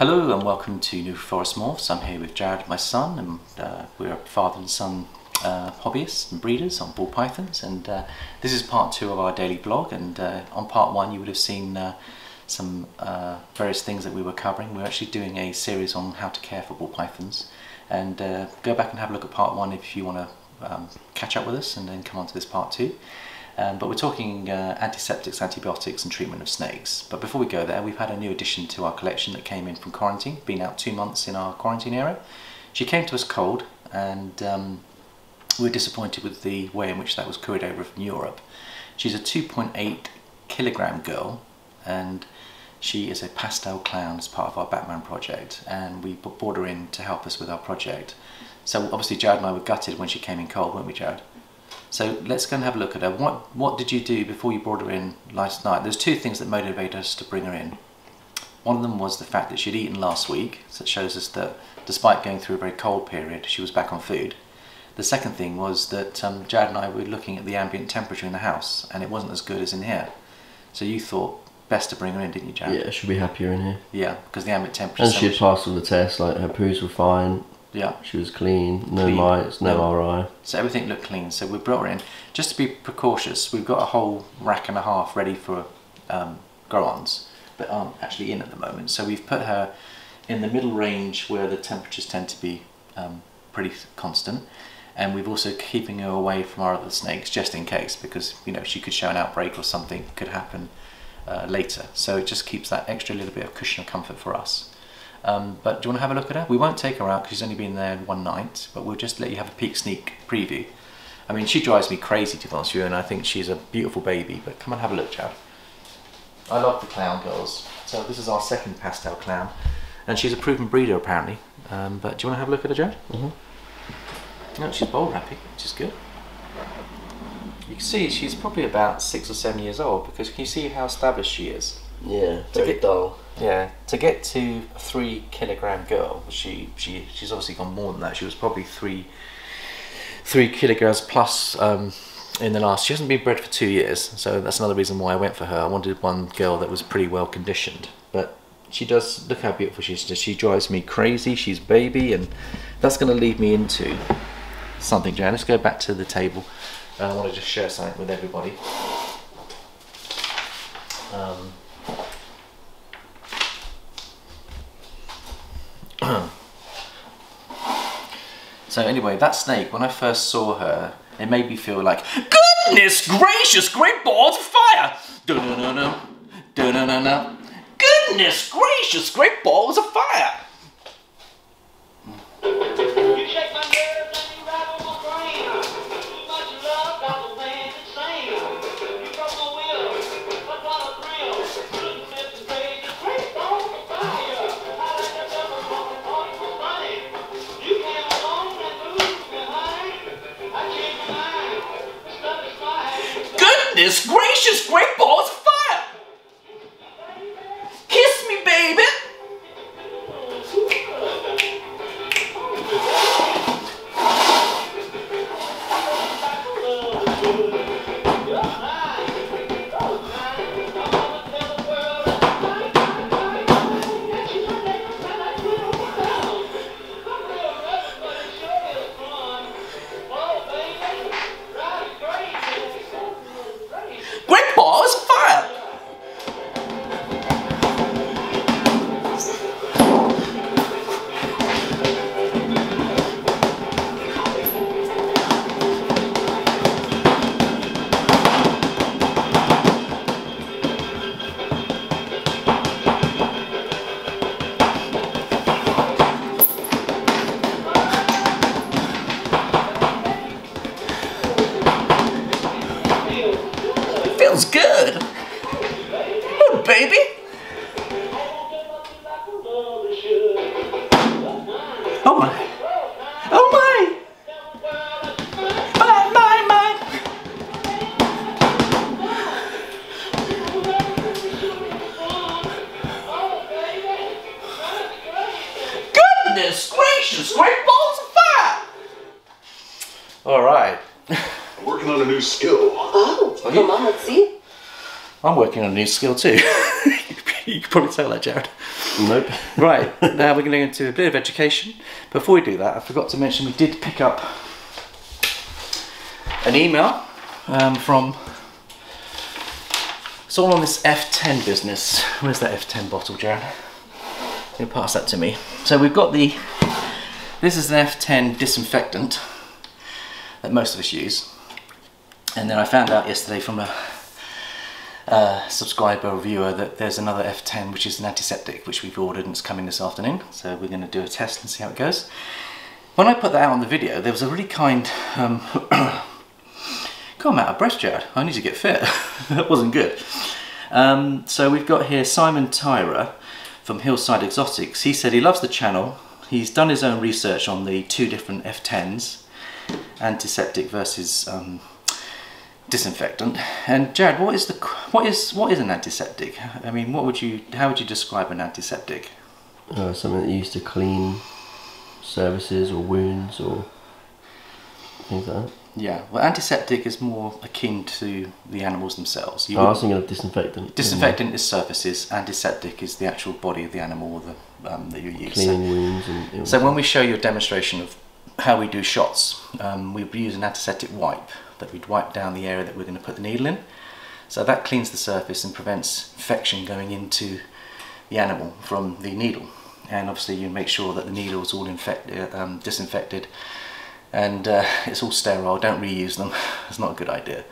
Hello and welcome to New Forest Morphs. I'm here with Jared, my son, and uh, we're a father and son uh, hobbyists and breeders on ball pythons. And uh, this is part two of our daily blog. And uh, on part one, you would have seen uh, some uh, various things that we were covering. We're actually doing a series on how to care for ball pythons. And go back and have a look at part one if you want to um, catch up with us, and then come on to this part two. Um, but we're talking uh, antiseptics, antibiotics and treatment of snakes. But before we go there, we've had a new addition to our collection that came in from quarantine, been out two months in our quarantine area. She came to us cold and um, we were disappointed with the way in which that was couriered over from Europe. She's a 2.8 kilogram girl and she is a pastel clown as part of our Batman project and we brought her in to help us with our project. So obviously Jared and I were gutted when she came in cold, weren't we Jared? So let's go and have a look at her. What, what did you do before you brought her in last night? There's two things that motivated us to bring her in. One of them was the fact that she'd eaten last week, so it shows us that despite going through a very cold period, she was back on food. The second thing was that um, Jared and I were looking at the ambient temperature in the house, and it wasn't as good as in here. So you thought best to bring her in, didn't you, Jad? Yeah, she'll be happier in here. Yeah, because the ambient temperature. And she had passed all the tests, like her poos were fine, yeah. She was clean, no clean. mites, no, RI. So everything looked clean. So we brought her in. Just to be precautious, we've got a whole rack and a half ready for um, grow-ons, but aren't actually in at the moment. So we've put her in the middle range where the temperatures tend to be um, pretty constant. And we've also keeping her away from our other snakes just in case, because you know she could show an outbreak or something could happen uh, later. So it just keeps that extra little bit of cushion of comfort for us. Um, but do you want to have a look at her? We won't take her out because she's only been there one night, but we'll just let you have a peek sneak preview. I mean, she drives me crazy to be honest with you, and I think she's a beautiful baby, but come and have a look, Chad. I love the clown girls. So this is our second pastel clown, and she's a proven breeder apparently. Um, but do you want to have a look at her, Chad? Mm -hmm. No, she's bowl wrapping, which is good. You can see she's probably about six or seven years old because can you see how established she is? Yeah, very get, dull. Yeah, to get to a three kilogram girl, she she she's obviously gone more than that. She was probably three three kilograms plus um, in the last. She hasn't been bred for two years, so that's another reason why I went for her. I wanted one girl that was pretty well conditioned, but she does look how beautiful she is. She drives me crazy. She's baby, and that's going to lead me into something. Jan, let's go back to the table. Uh, I want to just share something with everybody. Um, so anyway, that snake, when I first saw her, it made me feel like, goodness gracious, great balls of fire! Da-na-na-na, da-na-na-na. Goodness gracious, great balls of fire! Goodness gracious, great balls oh, oh, Goodness gracious, great balls of fire! All right. I'm working on a new skill. Oh, come on, let's see. I'm working on a new skill too. you can probably tell that, Jared. Nope. Right, now we're going to go into a bit of education. Before we do that, I forgot to mention we did pick up an email um, from it's all on this F10 business. Where's that F10 bottle, Jared? You pass that to me. So we've got the, this is an F10 disinfectant that most of us use. And then I found out yesterday from a, a subscriber or viewer that there's another F10 which is an antiseptic which we've ordered and it's coming this afternoon. So we're going to do a test and see how it goes. When I put that out on the video, there was a really kind um, God, I'm out of breath, Jared. I need to get fit. that wasn't good. Um, so we've got here Simon Tyra from Hillside Exotics. He said he loves the channel. He's done his own research on the two different F10s, antiseptic versus um, disinfectant. And Jared, what is the what is what is an antiseptic? I mean, what would you how would you describe an antiseptic? Uh, something that you used to clean surfaces or wounds or things like that. Yeah, well, antiseptic is more akin to the animals themselves. You Oh, I was thinking of disinfectant. Disinfectant is surfaces, antiseptic is the actual body of the animal or the, um, that you use. So, Cleaning wounds and. so when we show you a demonstration of how we do shots, um, we use an antiseptic wipe that we'd wipe down the area that we're going to put the needle in. So that cleans the surface and prevents infection going into the animal from the needle. And obviously you make sure that the needle is all infected, um, disinfected and uh, it's all sterile. Don't reuse them. it's not a good idea.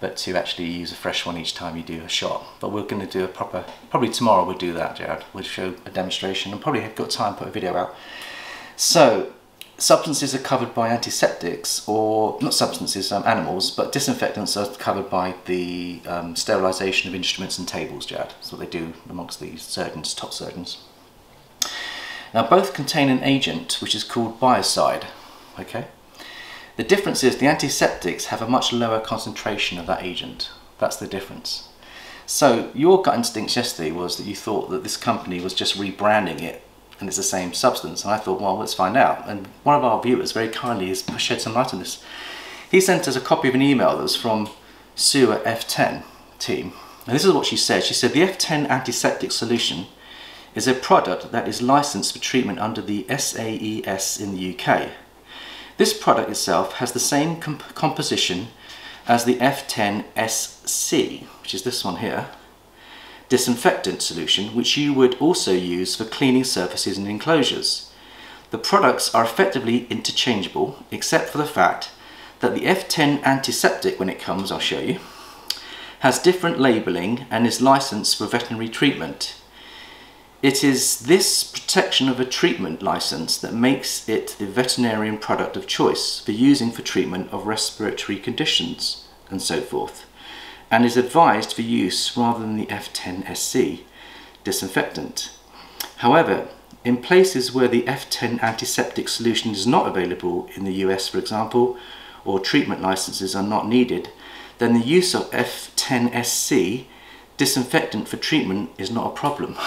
But to actually use a fresh one each time you do a shot. But we're going to do a proper. Probably tomorrow we'll do that, Jared. We'll show a demonstration and probably have got time to put a video out. So substances are covered by antiseptics, or not substances, um, animals, but disinfectants are covered by the um, sterilisation of instruments and tables, Jared. That's what they do amongst the surgeons, top surgeons. Now both contain an agent which is called biocide. Okay. The difference is the antiseptics have a much lower concentration of that agent. That's the difference. So your gut instincts yesterday was that you thought that this company was just rebranding it and it's the same substance. And I thought, well, let's find out. And one of our viewers very kindly has shed some light on this. He sent us a copy of an email that was from Sue at F10 team. And this is what she said. She said the F10 antiseptic solution is a product that is licensed for treatment under the SAES in the UK. This product itself has the same comp- composition as the F10SC, which is this one here, disinfectant solution, which you would also use for cleaning surfaces and enclosures. The products are effectively interchangeable, except for the fact that the F10 antiseptic, when it comes, I'll show you, has different labelling and is licensed for veterinary treatment. It is this protection of a treatment license that makes it the veterinarian product of choice for using for treatment of respiratory conditions and so forth, and is advised for use rather than the F10SC disinfectant. However, in places where the F10 antiseptic solution is not available in the US, for example, or treatment licenses are not needed, then the use of F10SC disinfectant for treatment is not a problem.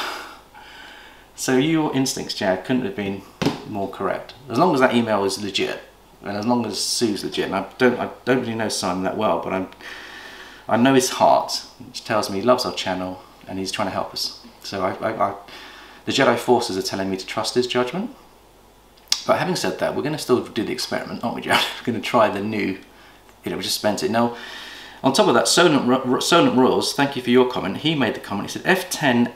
So your instincts, Jared, couldn't have been more correct. As long as that email is legit, and as long as Sue's legit, and I don't, I don't really know Simon that well, but I'm, I know his heart, which tells me he loves our channel and he's trying to help us. So I, I, I, the Jedi forces are telling me to trust his judgment. But having said that, we're going to still do the experiment, aren't we, Jared? We're going to try the new, you know, we just spent it. Now, on top of that, Solent, Solent Royals, thank you for your comment. He made the comment. He said F10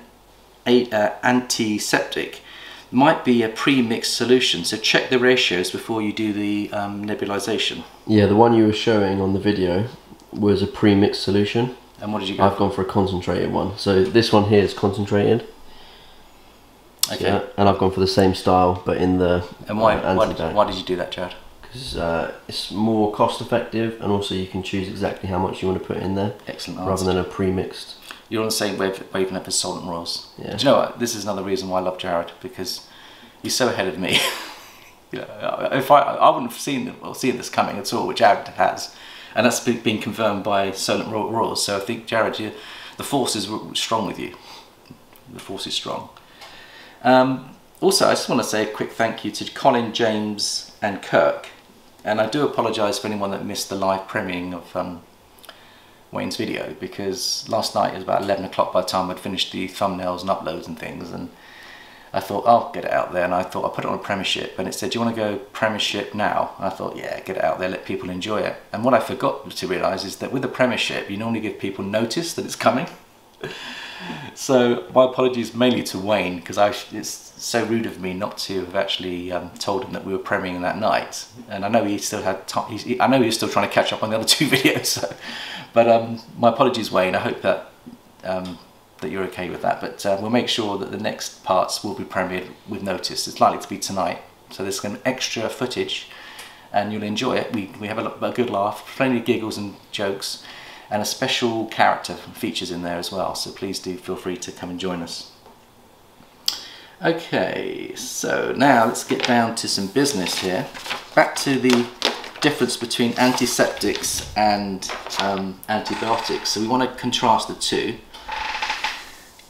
a, uh, antiseptic might be a pre-mixed solution. So check the ratios before you do the um, nebulization. Yeah, the one you were showing on the video was a pre-mixed solution. And what did you go? I've gone for a concentrated one. So this one here is concentrated. Okay. Yeah, and I've gone for the same style, but in the And why, uh, why, did, why did you do that, Jared? because uh, it's more cost effective, and also you can choose exactly how much you want to put in there, Excellent rather answer. than a pre-mixed. You're on the same wave, wavelength as Solent Royals. Yeah. Do you know what? This is another reason why I love Jared because he's so ahead of me. you know, if I, I wouldn't have seen seen this coming at all, which Jared has, and that's been confirmed by Solent Ro- Royals. So I think Jared, you, the force is strong with you. The force is strong. Um, also, I just want to say a quick thank you to Colin, James, and Kirk. And I do apologise for anyone that missed the live premiering of um, Wayne's video because last night it was about 11 o'clock by the time I'd finished the thumbnails and uploads and things and I thought I'll get it out there. And I thought I'll put it on a premiership. And it said do you want to go premiership now? And I thought yeah get it out there let people enjoy it. And what I forgot to realise is that with a premiership you normally give people notice that it's coming. So my apologies mainly to Wayne because it's so rude of me not to have actually um, told him that we were premiering that night. And I know he still had time I know he was still trying to catch up on the other two videos. So but um, my apologies Wayne. I hope that um, that you're okay with that but uh, we'll make sure that the next parts will be premiered with notice. It's likely to be tonight so there's some extra footage and you'll enjoy it. We, we have a, a good laugh plenty of giggles and jokes and a special character features in there as well so please do feel free to come and join us. Okay so now let's get down to some business here. Back to the difference between antiseptics and um, antibiotics. So we want to contrast the two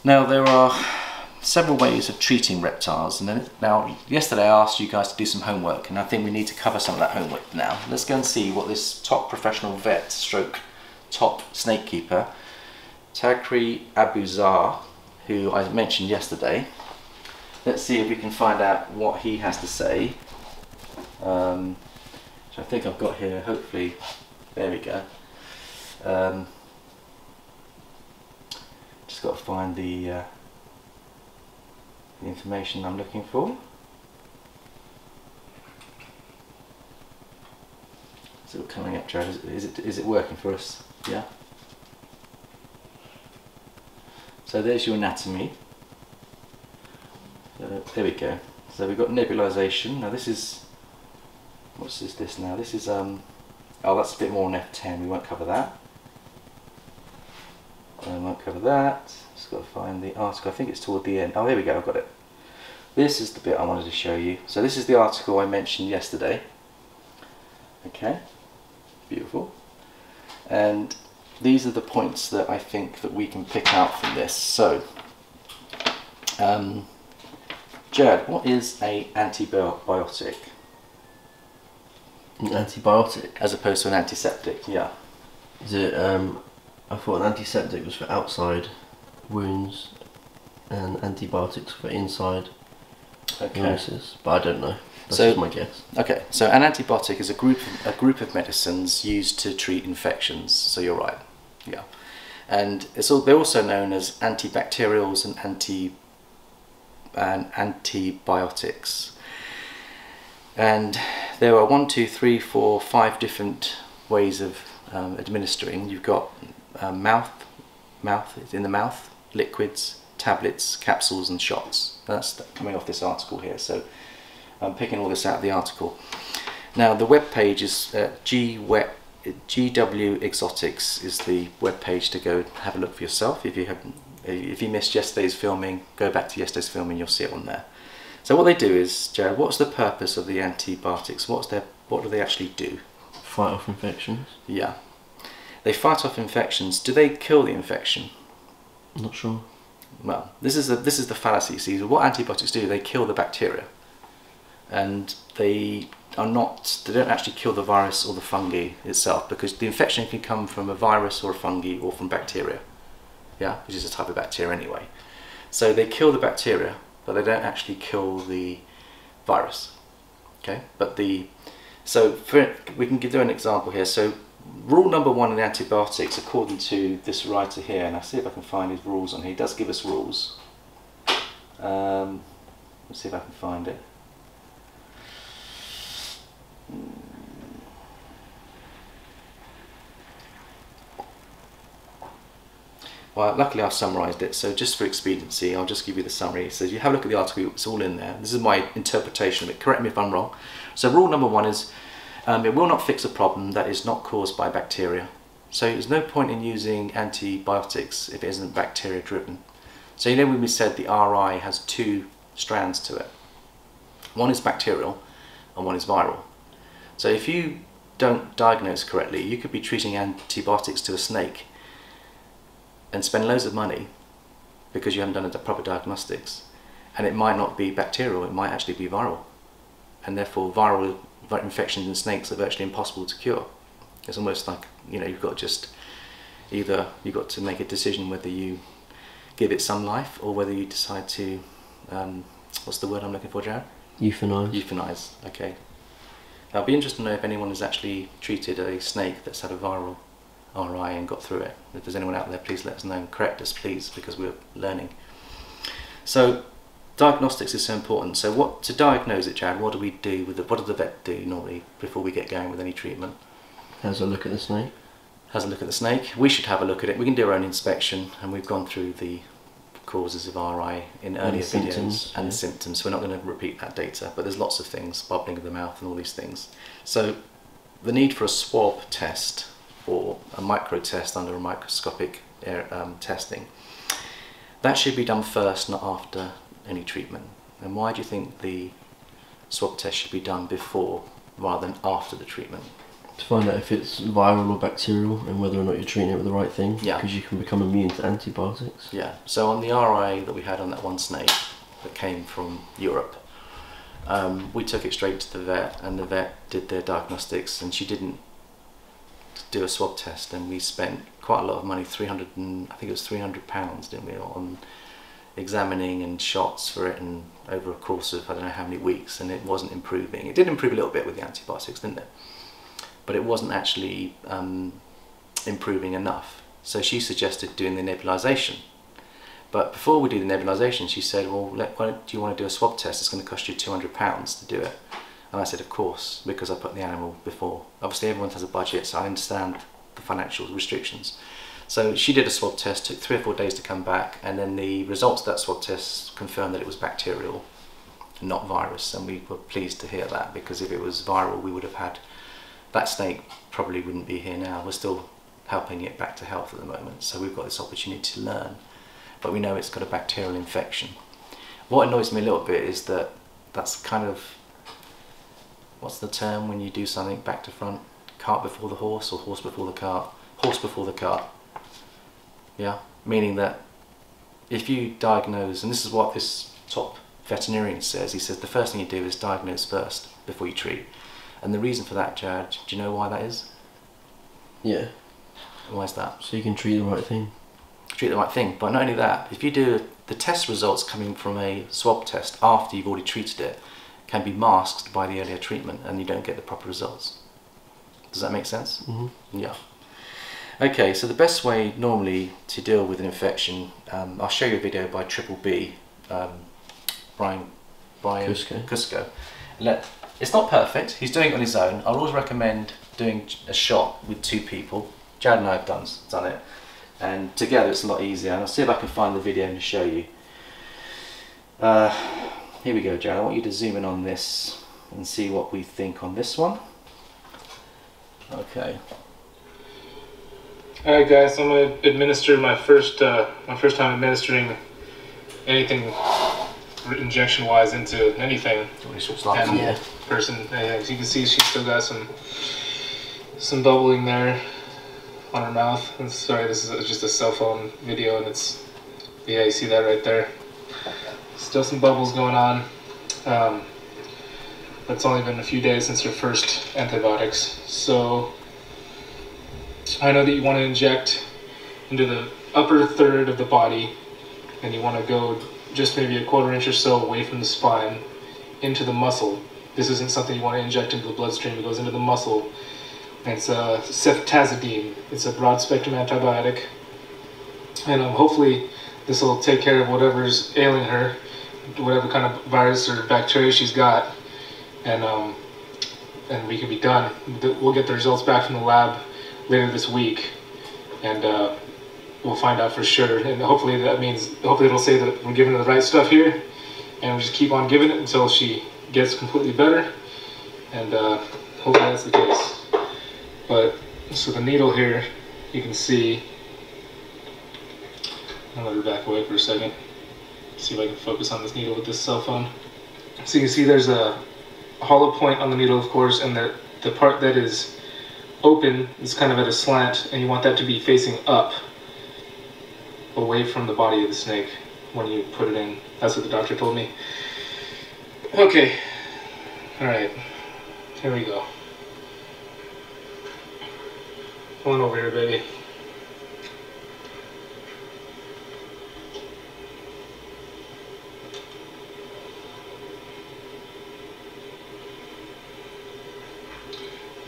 now there are several ways of treating reptiles and then now yesterday I asked you guys to do some homework and I think we need to cover some of that homework now let's go and see what this top professional vet stroke top snake keeper, Takri Abuzar, who I mentioned yesterday. Let's see if we can find out what he has to say. Um, which I think I've got here, hopefully, there we go. Um, got to find the, uh, the information I'm looking for. Is it coming up, Jared? Is, it is it working for us? Yeah. So there's your anatomy. So there we go. So we've got nebulization. Now this is what's this this now? This is um oh that's a bit more on F10. We won't cover that. Won't cover that. Just got to find the article. I think it's toward the end. Oh, there we go. I've got it. This is the bit I wanted to show you. So this is the article I mentioned yesterday. Okay, beautiful and these are the points that I think that we can pick out from this. So, um, Jared, what is a antibiotic? An antibiotic? As opposed to an antiseptic, yeah. Is it, um, I thought an antiseptic was for outside wounds and antibiotics for inside okay. illnesses, but I don't know. That's so, my guess. Okay, so an antibiotic is a group of, a group of medicines used to treat infections. So you're right, yeah. And it's all, they're also known as antibacterials and anti and antibiotics. And there are one, two, three, four, five different ways of um, administering. You've got um, mouth, mouth in the mouth, liquids, tablets, capsules, and shots. That's coming off this article here. So I'm picking all this out of the article. Now the web page is uh, GW Exotics is the web page to go have a look for yourself. If you have, if you missed yesterday's filming, go back to yesterday's filming. You'll see it on there. So what they do is, Jared, what's the purpose of the antibiotics? What's their, what do they actually do? Fight off infections. Yeah, they fight off infections. Do they kill the infection? I'm not sure. Well, this is the this is the fallacy. See, what antibiotics do? They kill the bacteria and they are not they don't actually kill the virus or the fungi itself because the infection can come from a virus or a fungi or from bacteria yeah which is a type of bacteria anyway so they kill the bacteria but they don't actually kill the virus okay but the so for, we can give do an example here so rule number one in antibiotics according to this writer here and I'll see if I can find his rules on here he does give us rules um, let's see if I can find it well, luckily I've summarised it, so just for expediency, I'll just give you the summary. So you have a look at the article, it's all in there. This is my interpretation of it. Correct me if I'm wrong. So rule number one is, um, it will not fix a problem that is not caused by bacteria. So there's no point in using antibiotics if it isn't bacteria driven. So you know when we said the RI has two strands to it. One is bacterial and one is viral. So if you don't diagnose correctly, you could be treating antibiotics to a snake and spend loads of money because you haven't done the proper diagnostics. And it might not be bacterial, it might actually be viral. And therefore viral infections in snakes are virtually impossible to cure. It's almost like, you know, you've got just either you've got to make a decision whether you give it some life or whether you decide to, um, what's the word I'm looking for, Jared? Euthanize. Euthanize, okay. I'd be interested to know if anyone has actually treated a snake that's had a viral RI and got through it. If there's anyone out there, please let us know. and Correct us, please, because we're learning. So, diagnostics is so important. So, what to diagnose it, Chad? What do we do with the? What does the vet do normally before we get going with any treatment? Has a look at the snake. Has a look at the snake. We should have a look at it. We can do our own inspection, and we've gone through the causes of RI in earlier videos symptoms, and yeah. symptoms. We're not going to repeat that data, but there's lots of things, bubbling of the mouth and all these things. So the need for a swab test or a micro test under a microscopic air, um, testing, that should be done first, not after any treatment. And why do you think the swab test should be done before rather than after the treatment? To find out if it's viral or bacterial and whether or not you're treating it with the right thing. Yeah. Because you can become immune to antibiotics. Yeah. So on the RI that we had on that one snake that came from Europe, um, we took it straight to the vet, and the vet did their diagnostics, and she didn't do a swab test, and we spent quite a lot of money, three hundred and I think it was three hundred pounds, didn't we, on examining and shots for it, and over a course of I don't know how many weeks, and it wasn't improving. It did improve a little bit with the antibiotics, didn't it? But it wasn't actually um, improving enough. So she suggested doing the nebulization. But before we do the nebulization, she said, "Well, let, why do you want to do a swab test? It's going to cost you two hundred pounds to do it." And I said, "Of course, because I put the animal before. Obviously, everyone has a budget, so I understand the financial restrictions." So she did a swab test, took three or four days to come back, and then the results of that swab test confirmed that it was bacterial, not virus. And we were pleased to hear that because if it was viral, we would have had that snake probably wouldn't be here now. We're still helping it back to health at the moment, so we've got this opportunity to learn. But we know it's got a bacterial infection. What annoys me a little bit is that that's kind of what's the term when you do something back to front? Cart before the horse or horse before the cart? Horse before the cart. Yeah, meaning that if you diagnose, and this is what this top veterinarian says, he says the first thing you do is diagnose first before you treat. And the reason for that, Jared, do you know why that is? Yeah. Why is that? So you can treat the right thing. treat the right thing. But not only that, if you do the test results coming from a swab test after you've already treated it, can be masked by the earlier treatment, and you don't get the proper results. Does that make sense? hmm Yeah. Okay, so the best way normally to deal with an infection, um, I'll show you a video by Triple B, um, Brian Brian Cusco. Cusco. Let, it's not perfect. He's doing it on his own. I'll always recommend doing a shot with two people. Jad and I have done done it, and together it's a lot easier. And I'll see if I can find the video and show you. Uh, here we go, Jad. I want you to zoom in on this and see what we think on this one. Okay. All right, guys. So I'm gonna administer my first uh, my first time administering anything injection wise into anything animal Yeah. person. As you can see, she's still got some some bubbling there on her mouth. And sorry, this is just a cell phone video, and it's yeah, you see that right there. Still some bubbles going on. Um, but it's only been a few days since her first antibiotics, so I know that you want to inject into the upper third of the body, and you want to go just maybe a quarter inch or so away from the spine into the muscle. This isn't something you want to inject into the bloodstream, it goes into the muscle. It's a ceftazidime. It's a broad spectrum antibiotic. And um, hopefully, this will take care of whatever's ailing her, whatever kind of virus or bacteria she's got. And um, and we can be done. We'll get the results back from the lab later this week, and uh, we'll find out for sure. And hopefully that means hopefully it'll say that we're giving her the right stuff here, and we just keep on giving it until she gets completely better. And uh, hopefully that's the case. But so the needle here, you can see. I'll let her back away for a second. See if I can focus on this needle with this cell phone. So you can see there's a hollow point on the needle, of course, and the, the part that is open is kind of at a slant, and you want that to be facing up, away from the body of the snake when you put it in. That's what the doctor told me. Okay. Alright. Here we go. Come on over here, baby.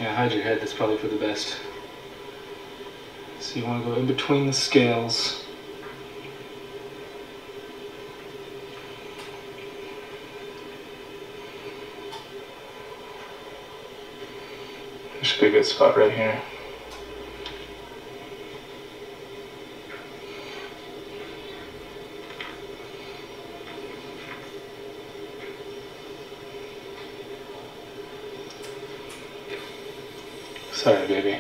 Yeah, hide your head. That's probably for the best. So you want to go in between the scales. There should be a good spot right here. Sorry, baby.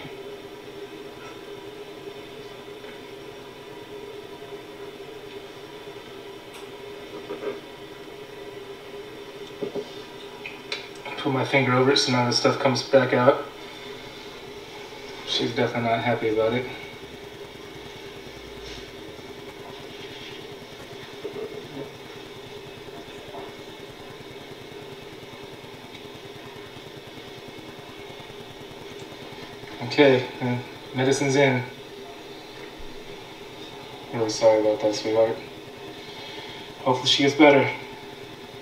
Put my finger over it so now the stuff comes back out. She's definitely not happy about it. Okay, uh, medicine's in. Really sorry about that, sweetheart. Hopefully she gets better.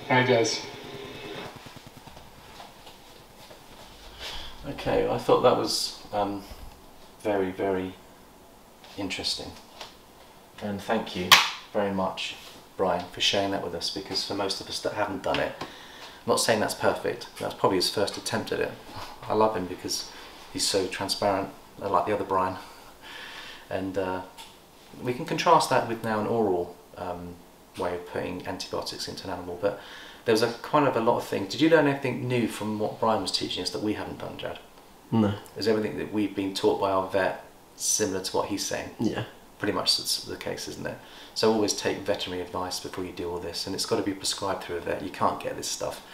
Alright, guys. Okay, I thought that was um, very, very interesting. And thank you very much, Brian, for sharing that with us because for most of us that haven't done it, I'm not saying that's perfect, that's probably his first attempt at it. I love him because he's so transparent, like the other Brian. And uh, we can contrast that with now an oral um, way of putting antibiotics into an animal. But there was a kind of a lot of things. Did you learn anything new from what Brian was teaching us that we haven't done, Jad? No. Is everything that we've been taught by our vet similar to what he's saying? Yeah. Pretty much that's the case, isn't it? So always take veterinary advice before you do all this, and it's got to be prescribed through a vet. You can't get this stuff.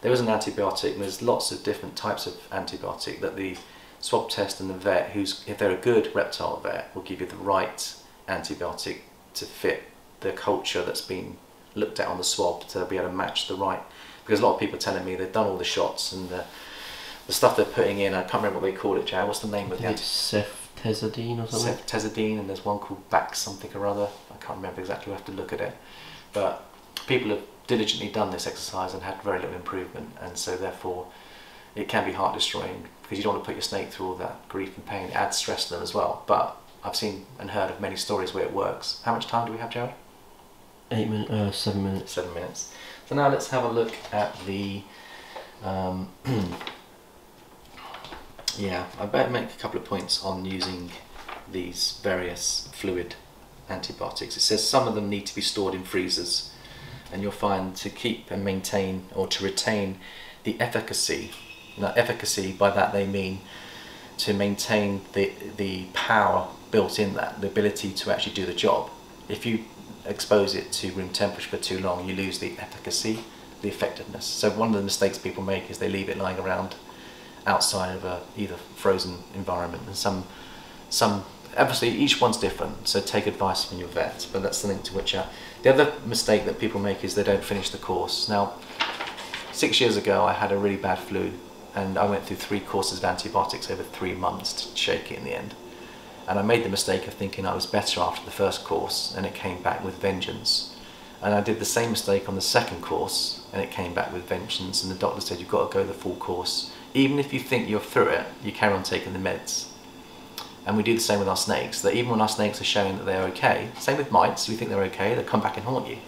There is an antibiotic, and there's lots of different types of antibiotic that the swab test and the vet, who's if they're a good reptile vet, will give you the right antibiotic to fit the culture that's been looked at on the swab to be able to match the right. Because a lot of people are telling me they've done all the shots and the, the stuff they're putting in. I can't remember what they call it, Jay. What's the name of it? Ceftazidine or something. ceftazidine, and there's one called back something or other. I can't remember exactly. We have to look at it. But people have diligently done this exercise and had very little improvement, and so therefore it can be heart destroying because you don't want to put your snake through all that grief and pain. It adds stress to them as well. But I've seen and heard of many stories where it works. How much time do we have, Jared? Eight minutes, uh, seven minutes. Seven minutes. So now let's have a look at the. Um, yeah, I better make a couple of points on using these various fluid antibiotics. It says some of them need to be stored in freezers, and you'll find to keep and maintain or to retain the efficacy. Now, efficacy by that they mean to maintain the the power built in that, the ability to actually do the job. If you expose it to room temperature for too long, you lose the efficacy, the effectiveness. So one of the mistakes people make is they leave it lying around outside of a either frozen environment, and some some obviously each one's different. So take advice from your vet, but that's something to which out. The other mistake that people make is they don't finish the course. Now, six years ago, I had a really bad flu, and I went through three courses of antibiotics over three months to shake it in the end. And I made the mistake of thinking I was better after the first course, and it came back with vengeance. And I did the same mistake on the second course, and it came back with vengeance. And the doctor said, You've got to go the full course. Even if you think you're through it, you carry on taking the meds. And we do the same with our snakes, that even when our snakes are showing that they're okay, same with mites, we think they're okay, they'll come back and haunt you.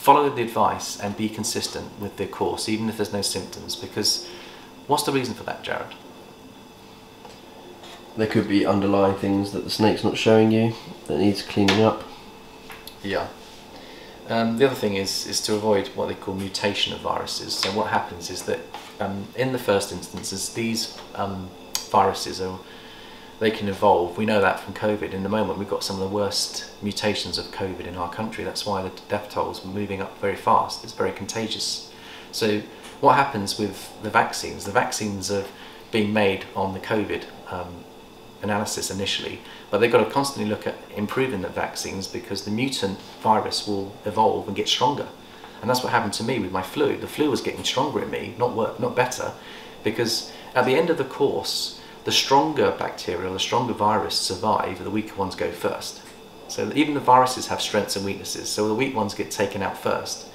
Follow the advice and be consistent with the course, even if there's no symptoms, because what's the reason for that, Jared? There could be underlying things that the snake's not showing you that needs cleaning up. Yeah. Um, the other thing is is to avoid what they call mutation of viruses. So what happens is that um, in the first instances, these um, viruses are they can evolve. We know that from COVID. In the moment, we've got some of the worst mutations of COVID in our country. That's why the death tolls are moving up very fast. It's very contagious. So what happens with the vaccines? The vaccines are being made on the COVID um, analysis initially, but they've got to constantly look at improving the vaccines because the mutant virus will evolve and get stronger. And that's what happened to me with my flu. The flu was getting stronger in me, not work, not better, because at the end of the course, the stronger bacteria or the stronger virus survive, the weaker ones go first. So even the viruses have strengths and weaknesses, so the weak ones get taken out first.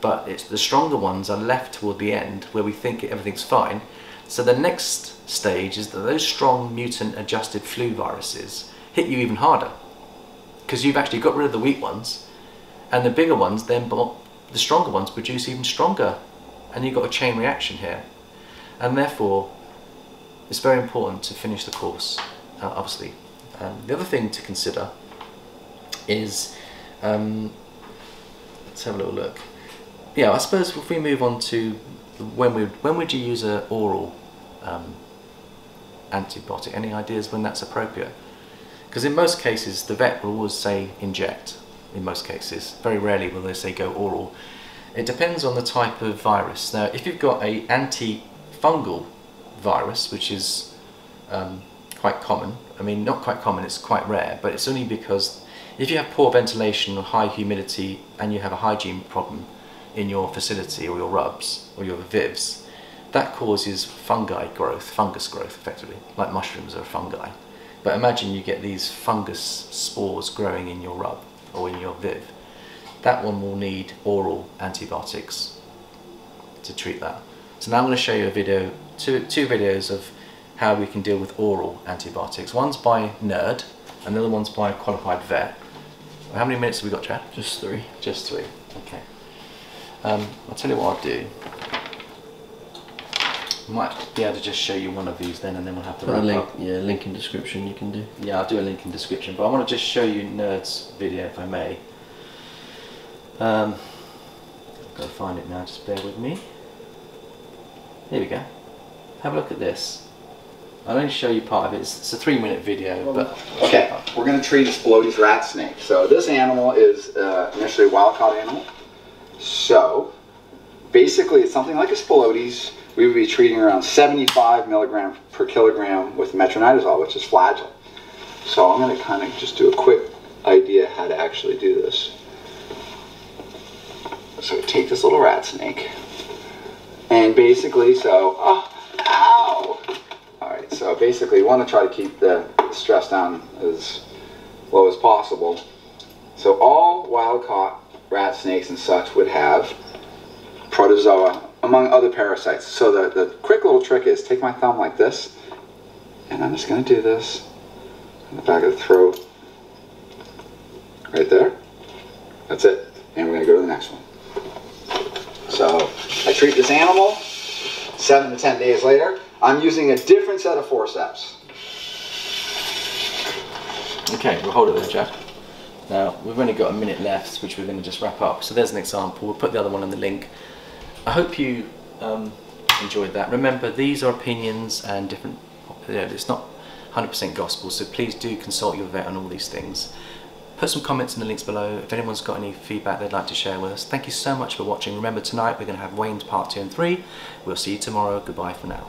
But it's the stronger ones are left toward the end where we think everything's fine. So the next stage is that those strong mutant adjusted flu viruses hit you even harder because you've actually got rid of the weak ones and the bigger ones then the stronger ones produce even stronger and you've got a chain reaction here and therefore it's very important to finish the course uh, obviously. Um, the other thing to consider is um, let's have a little look. Yeah I suppose if we move on to when we when would you use an oral um, antibiotic? Any ideas when that's appropriate? Because in most cases the vet will always say inject. In most cases very rarely will they say go oral. It depends on the type of virus. Now if you've got a antifungal virus which is um, quite common I mean not quite common it's quite rare but it's only because if you have poor ventilation or high humidity and you have a hygiene problem in your facility or your rubs or your vivs, that causes fungi growth, fungus growth effectively, like mushrooms are fungi. But imagine you get these fungus spores growing in your rub or in your viv. That one will need oral antibiotics to treat that. So now I'm going to show you a video, two, two videos of how we can deal with oral antibiotics. One's by Nerd, and the other one's by a qualified vet. How many minutes have we got, Chad? Just three. Just three. Okay. Um, I'll tell you what I'll do. I might be able to just show you one of these then, and then we'll have to Put wrap link, up. yeah, link in description. You can do. Yeah, I'll do a link in description, but I want to just show you Nerd's video if I may. Um, I've got to find it now. Just bear with me. Here we go. Have a look at this. I'll only show you part of it. It's, it's a three minute video, but Okay, we're going to treat a Spilotes rat snake. So this animal is uh, initially a wild caught animal. So basically it's something like a Spilotes. We would be treating around 75 milligram per kilogram with metronidazole, which is flagyl. So I'm going to kind of just do a quick idea how to actually do this. So take this little rat snake, and basically, so, oh, ow! Alright, so basically you want to try to keep the stress down as low as possible. So all wild-caught rat snakes and such would have protozoa, among other parasites. So the, the quick little trick is take my thumb like this, and I'm just going to do this in the back of the throat. Right there. That's it. And we're going to go to the next one. So I treat this animal. Seven to ten days later, I'm using a different set of forceps. Okay, we'll hold it there, Jeff. Now, we've only got a minute left, which we're going to just wrap up. So there's an example. We'll put the other one in the link. I hope you um, enjoyed that. Remember, these are opinions and different, you know, it's not 100% gospel, so please do consult your vet on all these things. Put some comments in the links below if anyone's got any feedback they'd like to share with us. Thank you so much for watching. Remember, tonight we're going to have Wayne's part 2 and 3. We'll see you tomorrow. Goodbye for now.